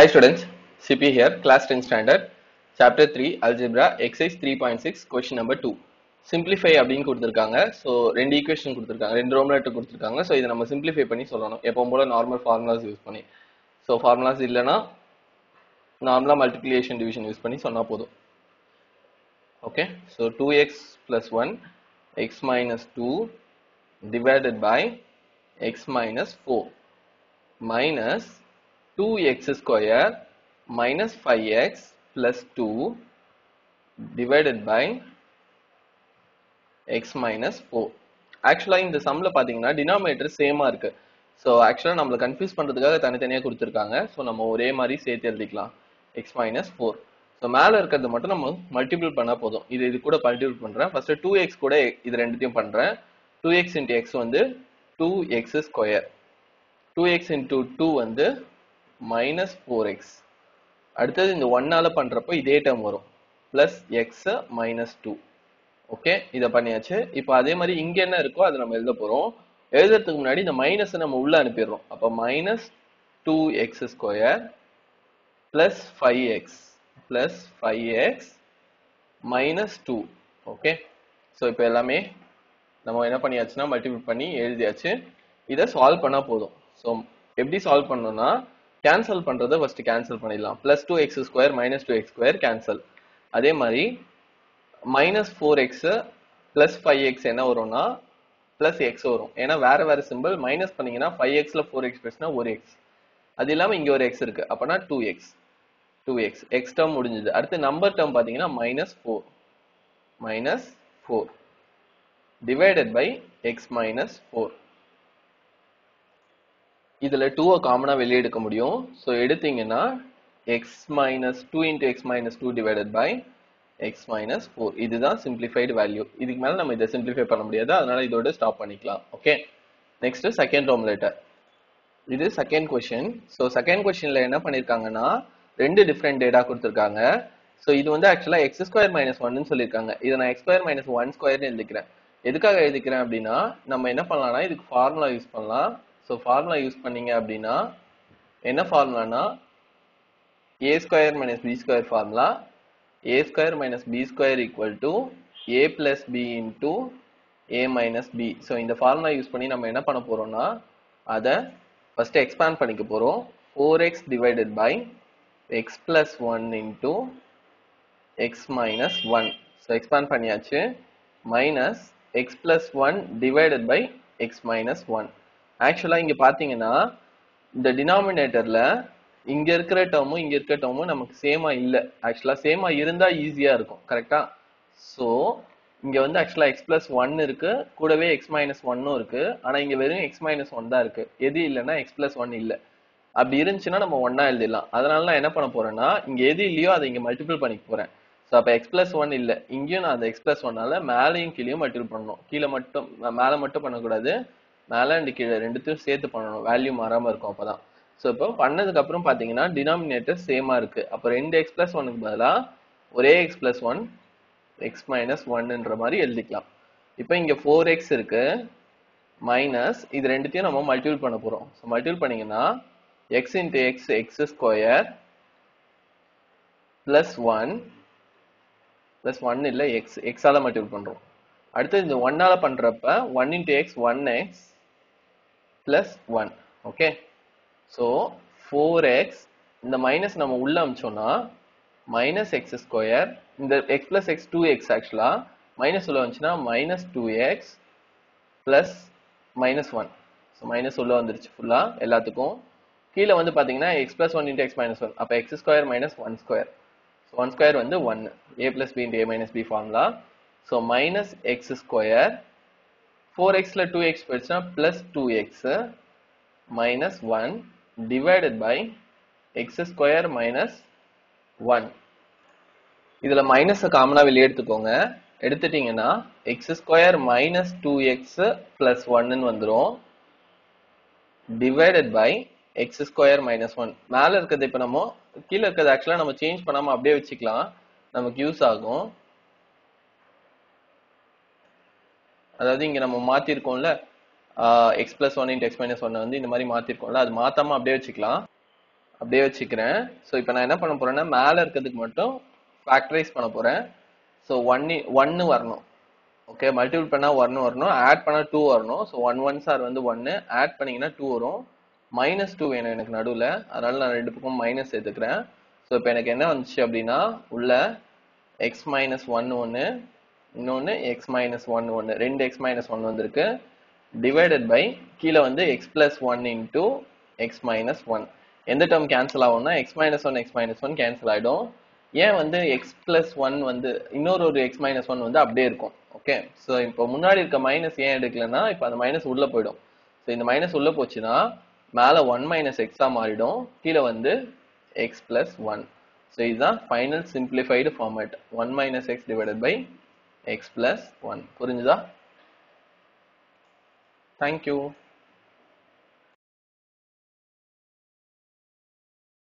Hi students, CP here, class 10 standard, chapter 3, algebra, exercise 3.6, question number 2. Simplify அப்படின்னு கொடுத்துருக்காங்க. So ரெண்டு equation கொடுத்துருக்காங்க. ரெண்டு ரோம்லெட்டு கொடுத்துருக்காங்க. ஸோ இதை நம்ம சிம்பிளிஃபை பண்ணி சொல்லணும். எப்பவும் போல நார்மல் ஃபார்முலாஸ் யூஸ் பண்ணி. ஸோ ஃபார்முலாஸ் இல்லைன்னா நார்மலாக மல்டிப்ளிகேஷன் டிவிஷன் யூஸ் பண்ணி சொன்னால் போதும். Okay so two x plus one x minus two divided by x minus four minus 2x square minus 5x plus 2 divided by x minus 4 ஆக்சுவலாக இந்த சம்மில் பார்த்தீங்கன்னா டினாமினேட்டர் சேமாக இருக்குது ஸோ ஆக்சுவலாக நம்மளை கன்ஃபியூஸ் பண்ணுறதுக்காக தனித்தனியாக கொடுத்துருக்காங்க. ஸோ நம்ம ஒரே மாதிரி சேர்த்து எழுதிக்கலாம். எக்ஸ் மைனஸ் ஃபோர் ஸோ மேலே இருக்கிறது மட்டும் நம்ம மல்டிபிள் பண்ணால் போதும். இது இது கூட மல்டிபிள் பண்ணுறேன் ஃபர்ஸ்ட் டூ எக்ஸ் கூட இது ரெண்டுத்தையும் பண்ணுறேன் டூ எக்ஸ் இன்ட்டு எக்ஸ் வந்து two x square two x into two வந்து மைனஸ் ஃபோர் எக்ஸ் அடுத்தது இந்த ஒன்னால் பண்ணுறப்போ இதே டேர்ம் வரும். Plus x minus two okay இதை பண்ணியாச்சு. இப்போ அதே மாதிரி இங்கே என்ன இருக்கோ அதை நம்ம எழுத போகிறோம் எழுதுறதுக்கு முன்னாடி இந்த மைனஸை நம்ம உள்ளே அனுப்பிடுறோம். அப்போ minus two x square plus five x plus five x minus two okay so இப்போ எல்லாமே நம்ம என்ன பண்ணியாச்சுன்னா மல்டிபிள் பண்ணி எழுதியாச்சு. இதை சால்வ் பண்ணால் போதும். ஸோ எப்படி சால்வ் பண்ணோம்னா கேன்சல் பண்றதை ஃபர்ஸ்ட் கேன்சல் பண்ணிடலாம். Plus two x square minus two x square cancel அதே மாதிரி minus four x plus five x என்ன வரும்னா பிளஸ் எக்ஸ் வரும். ஏன்னா வேற வேற சிம்பிள் மைனஸ் பண்ணீங்கன்னா ஃபைவ் எக்ஸ்ல ஃபோர் எக்ஸ் பேசினா ஒரு எக்ஸ் அது இல்லாம இங்க ஒரு எக்ஸ் இருக்கு. அப்பனா two x two x x term முடிஞ்சது. அடுத்து நம்பர் டேர்ம் பாத்தீங்கன்னா minus four minus four divided by x minus four இதுல டூவை காமனா வெளியே எடுக்க முடியும். ஸோ எடுத்தீங்கன்னா x minus two into x minus two divided by x minus four இதுதான் சிம்பிளிஃபைடு வேல்யூ இதுக்கு மேலே நம்ம இதை சிம்பிளிஃபை பண்ண முடியாது. அதனால இதோட ஸ்டாப் பண்ணிக்கலாம். ஓகே நெக்ஸ்ட் செகண்ட் ரோம் லெட்டர் இது செகண்ட் கொஷின் ஸோ செகண்ட் கொஸ்டின்ல என்ன பண்ணியிருக்காங்கன்னா ரெண்டு டிஃப்ரெண்ட் டேட்டா கொடுத்துருக்காங்க. ஸோ இது வந்து ஆக்சுவலாக எக்ஸ் ஸ்கொயர் மைனஸ் ஒன்னு சொல்லியிருக்காங்க இதை நான் எக்ஸ் ஸ்கொயர் மைனஸ் ஒன் ஸ்கொயர்னு எழுதிக்கிறேன். எதுக்காக எழுதிக்கிறேன் அப்படின்னா நம்ம என்ன பண்ணலாம்னா இதுக்கு ஃபார்முலா யூஸ் பண்ணலாம். ஸோ ஃபார்முலா யூஸ் பண்ணீங்க அப்படின்னா என்ன ஃபார்முலானா A square minus B square formula A square minus B square equal to A plus B into A minus B so இந்த ஃபார்முலா யூஸ் பண்ணி நம்ம என்ன பண்ண போறோம்னா அதை ஃபர்ஸ்ட் எக்ஸ்பேண்ட் பண்ணிக்க போறோம். Four x divided by x plus one into x minus one so expand பண்ணியாச்சு. Minus x plus one divided by x minus one ஆக்சுவலாக இங்கே பார்த்தீங்கன்னா இந்த டினாமினேட்டரில் இங்கே இருக்கிற டேர்மும் இங்கே இருக்கிற டேர்மும் நமக்கு சேமாக இல்லை. ஆக்சுவலாக சேமாக இருந்தால் ஈஸியாக இருக்கும். கரெக்டாக ஸோ இங்கே வந்து ஆக்சுவலாக எக்ஸ் ப்ளஸ் ஒன் இருக்கு. கூடவே எக்ஸ் மைனஸ் ஒன்னும் இருக்குது ஆனால் இங்கே வெறும் எக்ஸ் மைனஸ் ஒன் தான் இருக்குது எது இல்லைன்னா எக்ஸ் ப்ளஸ் ஒன் இல்லை. அப்படி இருந்துச்சுன்னா நம்ம ஒன்னா எழுதிடலாம். அதனால நான் என்ன பண்ண போறேன்னா இங்கே எது இல்லையோ அதை இங்கே மல்டிபிள் பண்ணிக்க போறேன். ஸோ அப்போ எக்ஸ் பிளஸ் ஒன் இல்லை. இங்கேயும் நான் அந்த எக்ஸ் பிளஸ் ஒன்னால மேலேயும் கீழேயும் மல்டிபிள் பண்ணணும். கீழே மட்டும் மேலே மட்டும் பண்ணக்கூடாது. மேலே அண்ட் கீழே ரெண்டுத்தையும் சேர்த்து பண்ணணும். வேல்யூ மாறாமல் இருக்கும் அப்பதான். ஸோ இப்போ பண்ணதுக்கு அப்புறம் பார்த்தீங்கன்னா டினாமினேட்டர் சேமா இருக்கு. அப்போ ரெண்டு எக்ஸ் பிளஸ் ஒனுக்கு பதிலாக ஒரே x plus one x minus ஒன்னுன்ற மாதிரி எழுதிக்கலாம். இப்போ இங்கே ஃபோர் எக்ஸ் இருக்கு மைனஸ் இது ரெண்டுத்தையும் நம்ம மல்டிபிள் பண்ண போகிறோம் ஸோ மல்டிபிள் பண்ணீங்கன்னா x into x x square plus one plus one இல்லை எக்ஸ் எக்ஸால மல்டிபிள் பண்ணுறோம் அடுத்து இந்த ஒன்னால பண்ணுறப்ப one into x one x plus one okay so four x இந்த மைனஸ் நம்ம உள்ள அமிச்சோம்னா மைனஸ் எக்ஸ் ஸ்கொயர் இந்த x plus x two x ஆக்சுவலா மைனஸ் உள்ள வந்துச்சுன்னா minus two x plus minus one so minus உள்ள வந்துருச்சு ஃபுல்லாக எல்லாத்துக்கும். கீழே வந்து பார்த்தீங்கன்னா x plus one into x minus one அப்போ x square minus one square so one square வந்து one A plus B into A minus B formula so minus x square four எக்ஸில் டூ எக்ஸ் போயிடுச்சுன்னா plus two x minus one divided by x square minus one இதில் மைனஸை காமனாக வெளியே எடுத்துக்கோங்க. எடுத்துட்டீங்கன்னா x square minus two x plus ஒன்னு வந்துடும் divided by x square minus one மேலே இருக்கிறது இப்போ நம்ம கீழே இருக்கிறது ஆக்சுவலாக நம்ம சேஞ்ச் பண்ணாமல் அப்படியே வச்சுக்கலாம். நமக்கு யூஸ் ஆகும். அதாவது இங்கே நம்ம மாத்திருக்கோம்ல x plus one into x minus one வந்து இந்த மாதிரி மாற்றிருக்கோம்ல அது மாற்றாமல் அப்படியே வச்சுக்கலாம். அப்படியே வச்சுக்கிறேன். ஸோ இப்போ நான் என்ன பண்ண போறேன்னா மேலே இருக்கிறதுக்கு மட்டும் ஃபேக்டரைஸ் பண்ண போறேன். ஸோ ஒன்னு ஒன்னு வரணும். ஓகே மல்டிபிள் பண்ணா ஒன்னு வரணும் ஆட் பண்ணா டூ வரணும். ஸோ ஒன் ஒன் சார் வந்து ஒன்னு ஆட் பண்ணீங்கன்னா டூ வரும். மைனஸ் டூ வேணும் எனக்கு நடுவில். அதனால நான் ரெண்டு பக்கம் மைனஸ் சேர்த்துக்கிறேன். ஸோ இப்போ எனக்கு என்ன வந்துச்சு அப்படின்னா உள்ள எக்ஸ் மைனஸ் ஒன் ஒன்று இன்னொன்று எக்ஸ் மைனஸ் ஒன் ஒன்று ரெண்டு எக்ஸ் மைனஸ் ஒன் வந்திருக்கு. டிவைடட் பை கீழே வந்து x plus one into x minus one எந்த டேர்ம் கேன்சல் ஆகும்னா x minus one x minus one cancel ஆகிடும் ஏன் வந்து எக்ஸ் பிளஸ் ஒன் வந்து இன்னொரு ஒரு எக்ஸ் மைனஸ் ஒன் வந்து அப்படியே இருக்கும். ஓகே ஸோ இப்போ முன்னாடி இருக்க மைனஸ் ஏன் எடுக்கலன்னா இப்போ அந்த மைனஸ் உள்ளே போயிடும். ஸோ இந்த மைனஸ் உள்ளே போச்சுன்னா மேலே ஒன் மைனஸ் எக்ஸாக மாறிடும். கீழே வந்து எக்ஸ் பிளஸ் ஒன் ஸோ இதுதான் final simplified format one minus x divided by x plus one புரிஞ்சுதா? Thank you